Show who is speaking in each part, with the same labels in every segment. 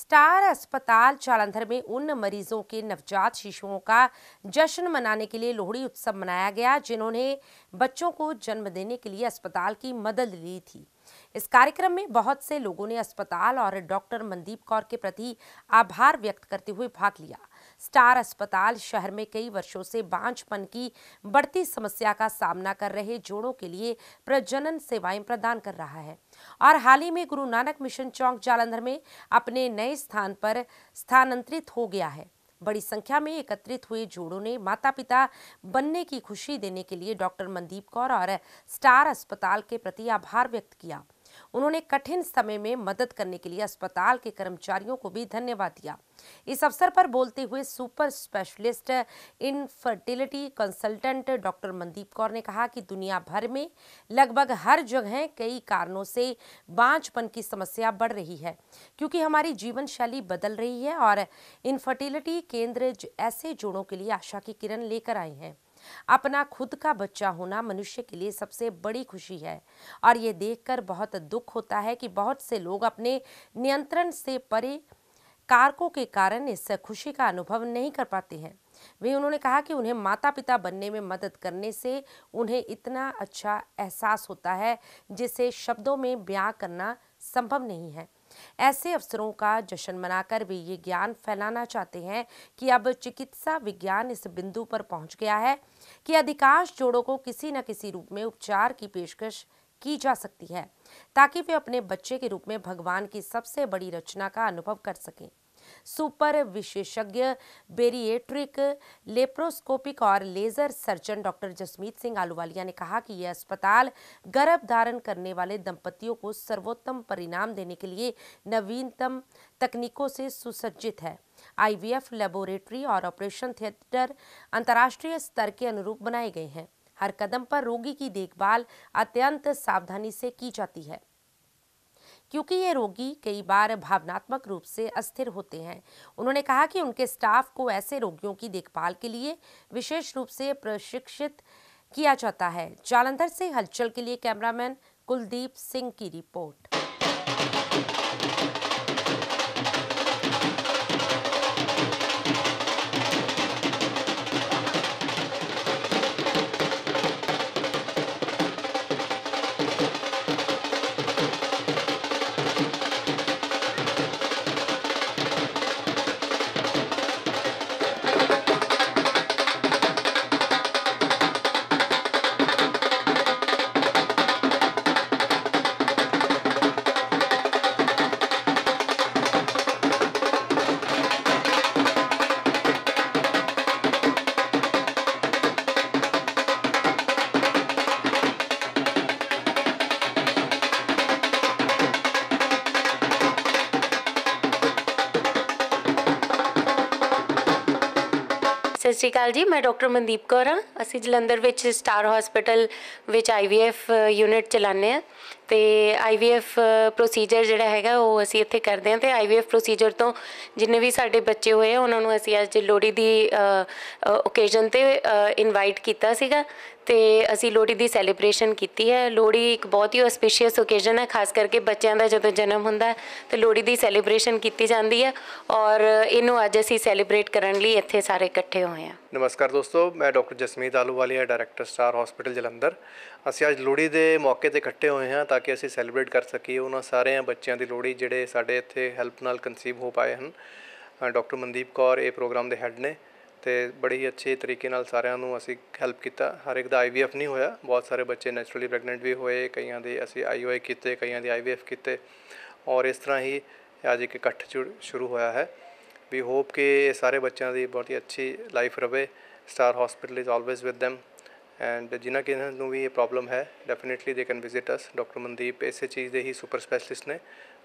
Speaker 1: Star अस्पताल जालंधर में उन मरीजों के नवजात शिशुओं का जश्न मनाने के लिए लोहड़ी उत्सव मनाया गया, जिन्होंने बच्चों को जन्म देने के लिए अस्पताल की मदद ली थी। इस कार्यक्रम में बहुत से लोगों ने अस्पताल और डॉक्टर मनदीप कौर के प्रति आभार व्यक्त करते हुए भाग लिया। स्टार अस्पताल शहर में कई वर्षों से बांझपन की बढ़ती समस्या का सामना कर रहे जोड़ों के लिए प्रजनन सेवाएँ प्रदान कर रहा है। और हाल ही में गुरु नानक मिशन चौक जालंधर में अपने नए स्थान पर स्थानांतरित हो गया है। बड़ी संख्या में एकत्रित हुए जोड़ों ने माता पिता बनने की खुशी देने के लिए डॉक्टर मनदीप कौर और स्टार अस्पताल के प्रति आभार व्यक्त किया। उन्होंने कठिन समय में मदद करने के लिए अस्पताल के कर्मचारियों को भी धन्यवाद दिया। इस अवसर पर बोलते हुए super specialist in fertility consultant doctor Mandeep Kaur ने कहा कि दुनिया भर में लगभग हर जगह कई कारणों से बांझपन की समस्या बढ़ रही है, क्योंकि हमारी जीवन शैली बदल रही है और इनफर्टिलिटी केंद्र ऐसे जोड़ों के लिए आशा की किरण लेकर आए हैं। अपना खुद का बच्चा होना मनुष्य के लिए सबसे बड़ी खुशी है। और ये देखकर बहुत दुख होता है कि बहुत से लोग अपने नियंत्रण से परे कारकों के कारण इस खुशी का अनुभव नहीं कर पाते हैं। वे उन्होंने कहा कि उन्हें माता पिता बनने में मदद करने से उन्हें इतना अच्छा एहसास होता है, जिसे शब्दों में ब्याह करना संभव नहीं है। ऐसे अवसरों का जश्न मनाकर वे ये ज्ञान फैलाना चाहते हैं कि अब चिकित्सा विज्ञान इस बिंदु पर पहुँच गया है कि अधिकांश जोड़ों को किसी न किसी रूप में उपचार की पेशकश की जा सकती है, ताकि वे अपने बच्चे के रूप में भगवान की सबसे बड़ी रचना का अनुभव कर सकें। सुपर विशेषज्ञ बेरिएट्रिक लेप्रोस्कोपिक और laser surgeon doctor Jasmeet Singh Ahluwalia ने कहा कि यह अस्पताल गर्भ धारण करने वाले दंपतियों को सर्वोत्तम परिणाम देने के लिए नवीनतम तकनीकों से सुसज्जित है। आईवीएफ लेबोरेटरी और ऑपरेशन थिएटर अंतर्राष्ट्रीय स्तर के अनुरूप बनाए गए हैं। हर कदम पर रोगी की देखभाल अत्यंत सावधानी से की जाती है। क्योंकि ये रोगी कई बार भावनात्मक रूप से अस्थिर होते हैं। उन्होंने कहा कि उनके स्टाफ को ऐसे रोगियों की देखभाल के लिए विशेष रूप से प्रशिक्षित किया जाता है। जालंधर से हलचल के लिए कैमरामैन कुलदीप सिंह की रिपोर्ट।
Speaker 2: ਸਤਿ ਸ਼੍ਰੀ ਅਕਾਲ ਜੀ, ਮੈਂ ਡਾਕਟਰ ਮਨਦੀਪ ਕੌਰ ਹਾਂ। ਅਸੀਂ ਜਲੰਧਰ ਵਿੱਚ ਸਟਾਰ ਹਸਪੀਟਲ ਵਿੱਚ ਆਈਵੀਐਫ ਯੂਨਿਟ ਚਲਾਉਂਦੇ ਆ ਤੇ ਆਈਵੀਐਫ ਪ੍ਰੋਸੀਜਰ ਜਿਹੜਾ ਹੈਗਾ ਉਹ ਅਸੀਂ ਇੱਥੇ ਕਰਦੇ ਹਾਂ ਤੇ ਆਈਵੀਐਫ ਪ੍ਰੋਸੀਜਰ ਤੋਂ ਜਿੰਨੇ ਵੀ ਸਾਡੇ ਬੱਚੇ ਹੋਏ ਆ, ਉਹਨਾਂ ਨੂੰ ਅਸੀਂ ਅੱਜ ਲੋਹੜੀ ਦੀ ਓਕੇਜ਼ਨ ਤੇ ਇਨਵਾਈਟ ਕੀਤਾ ਸੀਗਾ ਤੇ ਅਸੀਂ ਲੋਹੜੀ ਦੀ ਸੈਲੀਬ੍ਰੇਸ਼ਨ ਕੀਤੀ ਹੈ। ਲੋਹੜੀ ਇੱਕ ਬਹੁਤ ਹੀ ਆਸਪੀਸ਼ੀਅਸ ਓਕੇਜ਼ਨ ਹੈ, ਖਾਸ ਕਰਕੇ ਬੱਚਿਆਂ ਦਾ ਜਦੋਂ ਜਨਮ ਹੁੰਦਾ ਤੇ ਲੋਹੜੀ ਦੀ ਸੈਲੀਬ੍ਰੇਸ਼ਨ ਕੀਤੀ ਜਾਂਦੀ ਹੈ ਔਰ ਇਹਨੂੰ ਅੱਜ ਅਸੀਂ ਸੈਲੀਬ੍ਰੇਟ ਕਰਨ ਲਈ ਇੱਥੇ ਸਾਰੇ ਇਕੱਠੇ ਹੋਏ ਹਾਂ।
Speaker 3: ਨਮਸਕਾਰ ਦੋਸਤੋ, ਮੈਂ doctor Jasmeet Ahluwalia director Star Hospital Jalandhar. ਅਸੀਂ ਅੱਜ ਲੋਹੜੀ ਦੇ ਮੌਕੇ ਤੇ ਇਕੱਠੇ ਹੋਏ ਹਾਂ ਤਾਂ ਕਿ ਅਸੀਂ ਸੈਲੀਬ੍ਰੇਟ ਕਰ ਸਕੀਏ ਉਹਨਾਂ ਸਾਰਿਆਂ ਬੱਚਿਆਂ ਦੀ ਲੋਹੜੀ ਜਿਹੜੇ ਸਾਡੇ ਇੱਥੇ ਹੈਲਪ ਨਾਲ ਕਨਸੀਵ ਹੋ ਪਾਏ ਹਨ। ਡਾਕਟਰ ਮਨਦੀਪ ਕੌਰ ਇਹ ਪ੍ਰੋਗਰਾਮ ਦੇ ਹੈੱਡ ਨੇ ਤੇ ਬੜੀ ਹੀ ਅੱਛੇ ਤਰੀਕੇ ਨਾਲ ਸਾਰਿਆਂ ਨੂੰ ਅਸੀਂ ਹੈਲਪ ਕੀਤਾ। ਹਰ ਇੱਕ ਦਾ ਆਈਵੀਐਫ ਨਹੀਂ ਹੋਇਆ, ਬਹੁਤ ਸਾਰੇ ਬੱਚੇ ਨੈਚੁਰਲੀ ਪ੍ਰੈਗਨੈਂਟ ਵੀ ਹੋਏ, ਕਈਆਂ ਦੇ ਅਸੀਂ ਆਈਓਆਈ ਕੀਤੇ, ਕਈਆਂ ਦੇ ਆਈਵੀਐਫ ਕੀਤੇ ਔਰ ਇਸ ਤਰ੍ਹਾਂ ਹੀ ਅੱਜ ਇੱਕ ਇਕੱਠ ਸ਼ੁਰੂ ਹੋਇਆ ਹੈ। ਵੀ ਹੋਪ ਕਿ ਇਹ ਸਾਰੇ ਬੱਚਿਆਂ ਦੀ ਬਹੁਤ ਹੀ ਅੱਛੀ ਲਾਈਫ ਰਵੇ। Star Hospital is always with them and ਜਿਨ੍ਹਾਂ ਕਿ ਨੂੰ ਵੀ ਇਹ ਪ੍ਰੋਬਲਮ ਹੈ definitely they can visit us doctor Mandeep ਇਸੇ ਚੀਜ਼ ਦੇ ਹੀ ਸੁਪਰ ਸਪੈਸ਼ਲਿਸਟ ਨੇ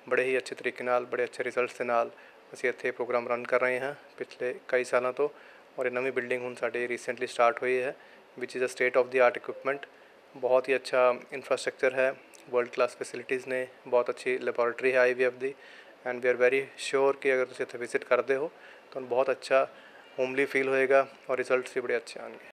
Speaker 3: ਬੜੇ ਹੀ ਅੱਛੇ ਤਰੀਕੇ ਨਾਲ ਬੜੇ ਅੱਛੇ ਰਿਜ਼ਲਟਸ ਦੇ ਨਾਲ ਅਸੀਂ ਇੱਥੇ ਪ੍ਰੋਗਰਾਮ ਰਨ ਕਰ ਰਹੇ ਹਾਂ ਪਿਛਲੇ ਕਈ ਸਾਲਾਂ ਤੋਂ ਔਰ ਇਹ ਨਵੀਂ ਬਿਲਡਿੰਗ ਹੁਣ ਸਾਡੇ ਰੀਸੈਂਟਲੀ ਸਟਾਰਟ ਹੋਈ ਹੈ which is a state of the art equipment ਬਹੁਤ ਹੀ ਅੱਛਾ ਇਨਫਰਾਸਟ੍ਰਕਚਰ ਹੈ ਵਰਲਡ ਕਲਾਸ ਫੈਸਿਲਿਟੀਆਂ ਨੇ ਬਹੁਤ ਅੱਛੀ ਲੈਬੋਰੇਟਰੀ ਹੈ IVF the and we are very sure ਕਿ ਅਗਰ ਤੁਸੀਂ ਇੱਥੇ ਵਿਜ਼ਿਟ ਕਰਦੇ ਹੋ ਤੁਹਾਨੂੰ ਬਹੁਤ ਅੱਛਾ ਹੋਮਲੀ ਫੀਲ ਹੋਏਗਾ ਔਰ ਰਿਜ਼ਲਟਸ ਵੀ ਬੜੇ ਅੱਛੇ ਆਣਗੇ